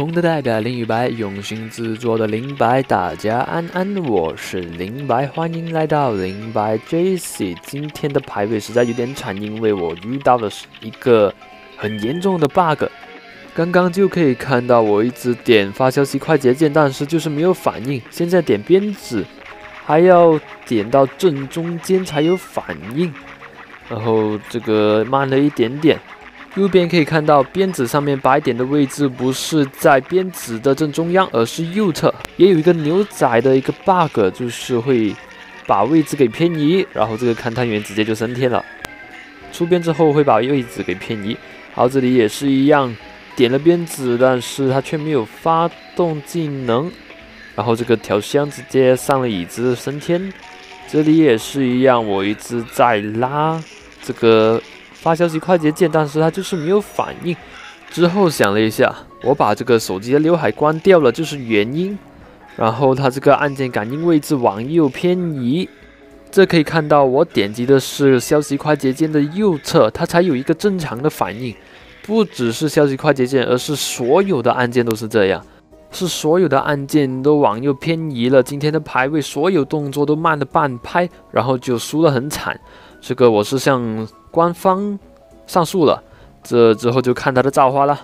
空的代表林雨白，用心制作的林白，大家安安，我是林白，欢迎来到林白 JC。今天的排位实在有点惨，因为我遇到的是一个很严重的 bug。刚刚就可以看到我一直点发消息快捷键，但是就是没有反应。现在点鞭子，还要点到正中间才有反应，然后这个慢了一点点。右边可以看到鞭子上面白点的位置不是在鞭子的正中央，而是右侧。也有一个牛仔的一个 bug，就是会把位置。给偏移，然后这个勘探员直接就升天了。出鞭之后会把位置。给偏移。好，这里也是一样，点了鞭子，但是他却没有发动技能，然后这个调香直接上了椅子升天。这里也是一样，我一直在拉这个。发消息快捷键，但是它就是没有反应。之后想了一下，我把这个手机的刘海关掉了，就是原因。然后它这个按键感应位置往右偏移，这可以看到我点击的是消息快捷键的右侧，它才有一个正常的反应。不只是消息快捷键，而是所有的按键都是这样，是所有的按键都往右偏移了。今天的排位所有动作都慢了半拍，然后就输得很惨。这个我是向。官方上诉了，这之后就看他的造化了。